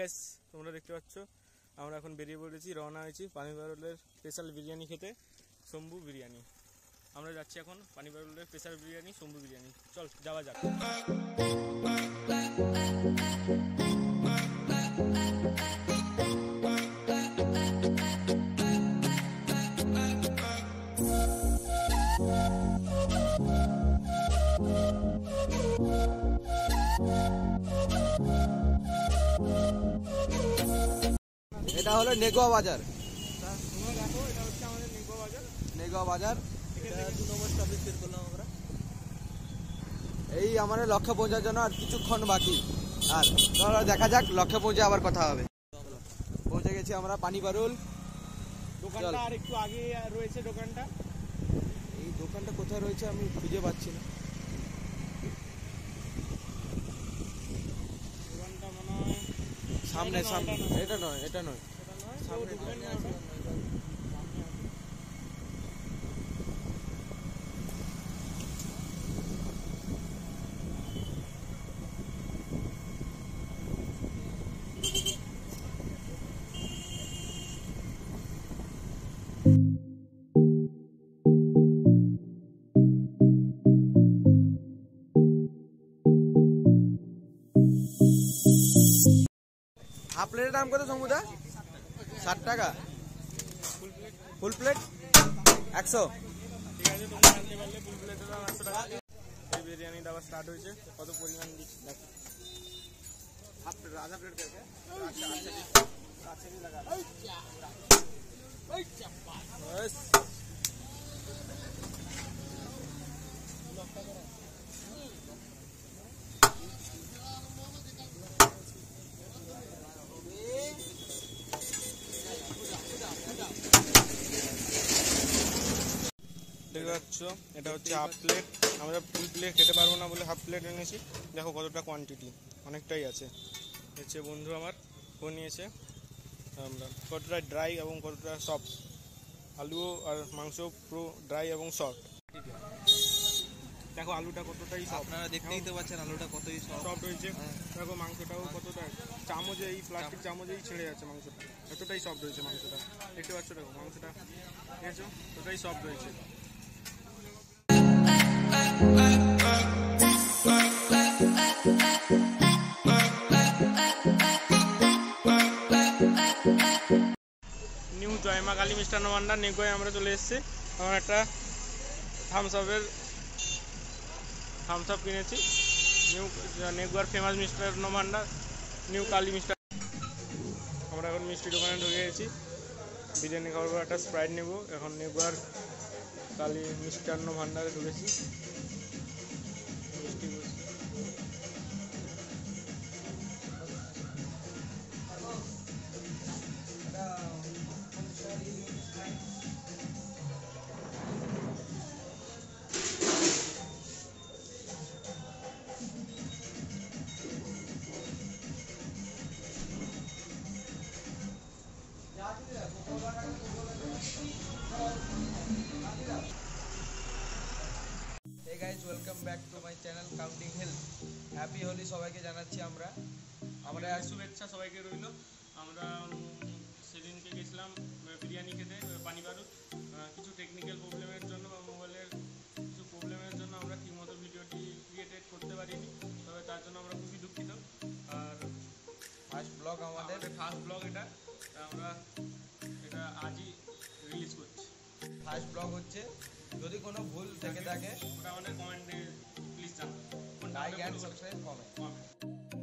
Guys তোমরা দেখতে পাচ্ছ, আমরা এখন বেরিয়ে পড়েছি, রওনা হয়েছি পানি বারুলের স্পেশাল বিরিয়ানি খেতে, শম্ভু বিরিয়ানি। আমরা যাচ্ছি এখন পানি বারুলের স্পেশাল বিরিয়ানি, শম্ভু বিরিয়ানি। চল, যাওয়া যাক। এটা হলো নেগোয়া বাজার। নেগোয়া বাজার। এই আমাদের লক্ষ্যে পৌঁছার জন্য আর কিছুক্ষণ বাকি। আর তাহলে দেখা যাক লক্ষ্যে পৌঁছে আবার কথা হবে। পৌঁছে গেছি আমরা পানি বারুল দোকানটা আর একটু আগে রয়েছে দোকানটা। এই দোকানটা কোথায় রয়েছে আমি খুঁজে পাচ্ছি না। দোকানটা সামনে সামনে। এটা নয়। এটা নয়। এটা নয় সেটা নয়, ও ষাট টাকা? Full plate? একশো? ঠিক আছে তোমরা জানতে পারলে ফুল প্লেটের দাম একশো টাকা এই বিরিয়ানিটা আবার স্টার্ট হয়েছে কত পরিমাণ দিচ্ছি দেখো হাফ প্লেট আধা প্লেট। দেখতে পাচ্ছ এটা হচ্ছে হাফ প্লেট আমরা ফুল প্লেট খেতে পারব না বলে হাফ প্লেট এনেছি। দেখো কতটা কোয়ান্টিটি অনেকটাই আছে। হচ্ছে বন্ধু আমার ও নিয়েছে আমরা কতটা ড্রাই এবং কতটা সফট আলুও আর মাংস পুরো ড্রাই এবং সফট দেখো আলুটা কতটাই আপনারা দেখতেই তো পাচ্ছেন আলুটা কতই সফট সফট হয়েছে। দেখো মাংসটাও কতটা চামচে এই প্লাস্টিক চামচেই ছেড়ে যাচ্ছে মাংসটা। এতটাই সফট হয়েছে মাংসটা। দেখতে পাচ্ছ দেখো মাংসটা দেখেছ? এতটাই সফট হয়েছে। নিউ জয়মা কালী মিষ্টান্ন ভান্ডার নেগোয় আমরা চলে এসেছি। আমার একটা থামস আপের থামস আপ কিনেছি। নিউ নেগুয়ার ফেমাস মিষ্টান্ন ভান্ডার নিউ কালী মিষ্টার আমরা এখন মিষ্টি দোকানে ঢুকে গেছি। বিরিয়ানি খাওয়ার পর একটা স্প্রাইট নেব। এখন নেগুয়ার কালী মিষ্টান্ন ভাণ্ডারে ঢুকেছি। Guys welcome back to my channel counting health happy Holi সবাইকে জানাচ্ছি আমরা। আমরা শুভেচ্ছা সবাইকে রইল। আমরা সেদিনকে গেছিলাম বিরিয়ানি খেতে পানি আহ, কিছু টেকনিক্যাল প্রবলেমের জন্য বা মোবাইলের কিছু প্রবলেমের জন্য আমরা ঠিকমতো ভিডিওটি ক্রিয়েটেড করতে পারিনি। তবে তার জন্য আমরা খুবই দুঃখিত। আর ফার্স্ট ব্লগ আমাদের। ফার্স্ট ব্লগ এটা। আমরা এটা আজই রিলিজ করছি। ফার্স্ট ব্লগ হচ্ছে যদি কোনো ভুল থেকে থাকে ওটা আমাদের কমেন্টে প্লিজ জানাও like and subscribe comment comment